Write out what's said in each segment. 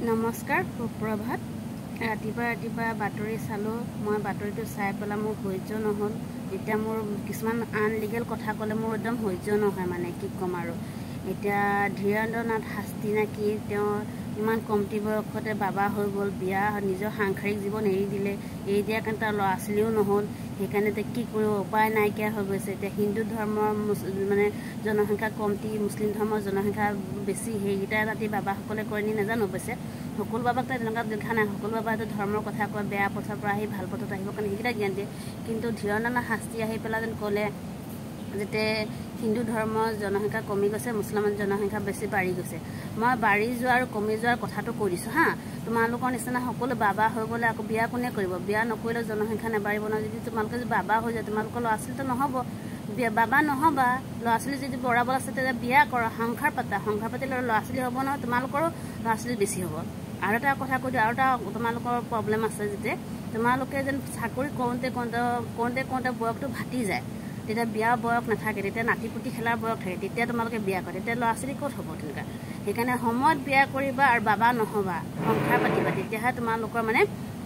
নমস্কাৰ সুপ্ৰভাত। ৰাতিপুৱা ৰাতিপুৱা বাতৰি চালোঁ মই বাতৰিটো চাই পেলাই মোৰ সহ্য নহ'ল। এতিয়া মোৰ কিছুমান আনলিগেল কথা ক'লে মোৰ একদম সহ্য নহয় মানে কি ক'ম আৰু। এতিয়া ধীৰেন্দ্ৰ নাথ শাস্তি নে কি তেওঁ ইমান কমটি বয়সতে বাবা হৈ গ'ল বিয়া নিজৰ সাংসাৰিক জীৱন এৰি দিলে। এৰি দিয়াৰ কাৰণে তাৰ ল'ৰা ছোৱালীও নহ'ল। সেইকাৰণে এতিয়া কি কৰিব উপায় নাইকিয়া হৈ গৈছে। এতিয়া হিন্দু ধৰ্মৰ মানে জনসংখ্যা কমটি মুছলিম ধৰ্মৰ জনসংখ্যা বেছি সেইকেইটা জাতি বাবাসকলে কৰে নি নাজানো অৱশ্যে। সকলো বাবাকতো তেনেকুৱা দেখা নাই। সকলো বাবা হয়তো ধৰ্মৰ কথা কয় বেয়া পথৰ পৰা আহি ভাল পথত আহিবৰ কাৰণে সেইকেইটা জ্ঞান দিয়ে। কিন্তু ধীৰনানা শাস্তি আহি পেলাই যেন ক'লে যাতে হিন্দু ধৰ্মৰ জনসংখ্যা কমি গৈছে মুছলমান জনসংখ্যা বেছি বাঢ়ি গৈছে। মই বাঢ়ি যোৱা আৰু কমি যোৱাৰ কথাটো কৈ দিছোঁ হা। তোমালোকৰ নিচিনা সকলো বাবা হৈ গ'লে আকৌ বিয়া কোনে কৰিব? বিয়া নকৰিলে জনসংখ্যা নাবাঢ়িব নহয়। যদি তোমালোকে যদি বাবা হৈ যায় তোমালোকৰ ল'ৰা ছোৱালীটো নহ'ব। বাবা নহ'বা। ল'ৰা ছোৱালী যদি বঢ়াব আছে তেতিয়া বিয়া কৰা সংসাৰ পাতা। সংসাৰ পাতিলে ল'ৰা ছোৱালী হ'ব নহয় তোমালোকৰো ল'ৰা ছোৱালী বেছি হ'ব। আৰু এটা কথা কৈ দিওঁ আৰু এটা তোমালোকৰ প্ৰব্লেম আছে যেতিয়া। তোমালোকে যেন চাকৰি কৰোঁতে কৰোঁতে কৰোঁতে কৰোঁতে বয়সটো ভাটি যায়। তেতিয়া বিয়াৰ বয়স নাথাকে তেতিয়া নাতি পুতি খেলাৰ বয়স থাকে তেতিয়া তোমালোকে বিয়া কৰে। তেতিয়া ল'ৰা ছোৱালী ক'ত হ'ব তেনেকুৱা? সেইকাৰণে সময়ত বিয়া কৰিবা আৰু বাবা নহ'বা সংসাৰ পাতিবা তেতিয়াহে তোমালোকৰ মানে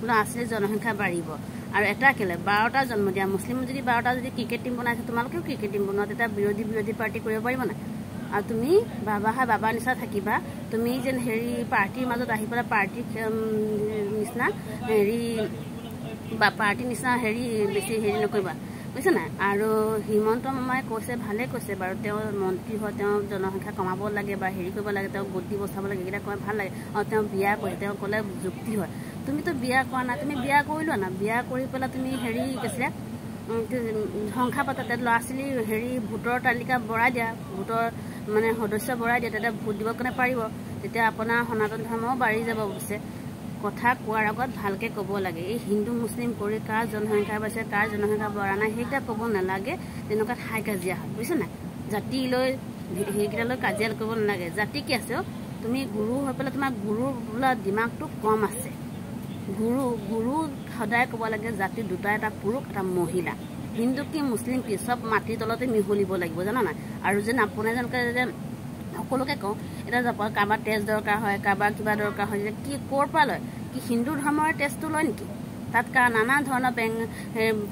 ল'ৰা ছোৱালীৰ জনসংখ্যা বাঢ়িব। আৰু এটা কেলে বাৰটা জন্ম দিয়া মুছলিম যদি বাৰটা যদি ক্ৰিকেট টিম বনাইছে তোমালোকেও ক্ৰিকেট টিম বনোৱা তেতিয়া বিৰোধী বিৰোধী পাৰ্টি কৰিব পাৰিব নাই? আৰু তুমি বাবাহে বাবাৰ নিচিনা থাকিবা তুমি যেন হেৰি পাৰ্টীৰ মাজত আহি পেলাই পাৰ্টীৰ নিচিনা হেৰি বা পাৰ্টীৰ নিচিনা হেৰি বেছি হেৰি নকৰিবা। বুজিছে নাই? আৰু হিমন্ত মামাই কৈছে ভালে কৈছে বাৰু। তেওঁ মন্ত্ৰী হয় তেওঁ জনসংখ্যা কমাব লাগে বা হেৰি কৰিব লাগে তেওঁ গতি বচাব লাগে এইকেইটা কয় ভাল লাগে। আৰু তেওঁ বিয়া কৰে তেওঁ ক'লে যুক্তি হয়। তুমিতো বিয়া কৰা নাই তুমি বিয়া কৰি লোৱা না? বিয়া কৰি পেলাই তুমি হেৰি কৈছিলে সংখ্যা পাতা তাত ল'ৰা ছোৱালী হেৰি ভোটৰ তালিকা বঢ়াই দিয়া ভোটৰ মানে সদস্য বঢ়াই দিয়া তেতিয়া ভোট দিবৰ কাৰণে পাৰিব। তেতিয়া আপোনাৰ সনাতন ধৰ্মও বাঢ়ি যাব অৱশ্যে কথা কোৱাৰ আগত ভালকৈ ক'ব লাগে। এই হিন্দু মুছলিম কৰি কাৰ জনসংখ্যা বাঢ়িছে কাৰ জনসংখ্যা বঢ়া নাই সেইকেইটা ক'ব নালাগে তেনেকুৱা ঠাই কাজিয়া হয় বুজিছে নাই? জাতি লৈ সেইকেইটালৈ কাজিয়া কৰিব নালাগে। জাতি কি আছে তুমি গুৰু হৈ পেলাই তোমাৰ গুৰুৰ বোলা দিমাগটো কম আছে। গুৰু গুৰু সদায় ক'ব লাগে জাতি দুটা এটা পুৰুষ এটা মহিলা। হিন্দু কি মুছলিম কি চব মাটিৰ তলতে মিহলিব লাগিব জানা নাই? আৰু যেন আপোনাৰ যেনেকৈ যে সকলোকে কওঁ এতিয়া যাব কাৰোবাৰ তেজ দৰকাৰ হয় কাৰোবাৰ কিবা দৰকাৰ হয় কি ক'ৰ পৰা লয়? কি হিন্দু ধৰ্মৰ টেষ্টটো লয় নেকি? তাত কাৰ নানা ধৰণৰ বেংক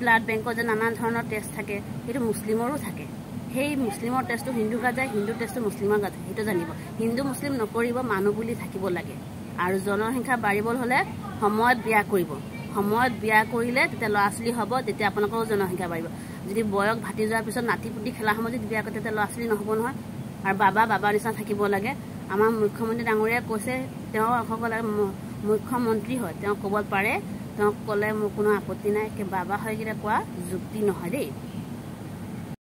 ব্লাড বেংকত যে নানা ধৰণৰ টেষ্ট থাকে সেইটো মুছলিমৰো থাকে। সেই মুছলিমৰ টেষ্টটো হিন্দু গাত যায় হিন্দু টেষ্টটো মুছলিমৰ গাত যায় সেইটো জানিব। হিন্দু মুছলিম নকৰিব মানুহ বুলি থাকিব লাগে। আৰু জনসংখ্যা বাঢ়িবলৈ হ'লে সময়ত বিয়া কৰিব। সময়ত বিয়া কৰিলে তেতিয়া ল'ৰা ছোৱালী হ'ব তেতিয়া আপোনালোকৰো জনসংখ্যা বাঢ়িব। যদি বয়স ভাটি যোৱাৰ পিছত নাতি পুতি খেলা সময়ত যদি বিয়া কৰে তেতিয়া ল'ৰা ছোৱালী নহ'ব নহয়। আৰু বাবা বাবাৰ নিচিনা থাকিব লাগে। আমাৰ মুখ্যমন্ত্ৰী ডাঙৰীয়াই কৈছে তেওঁ মুখ্যমন্ত্ৰী হয়। তেওঁ ক'ব পাৰে তেওঁক ক'লে মোৰ কোনো আপত্তি নাই বাবা হয়কেইটা কোৱা যুক্তি নহয় দেই।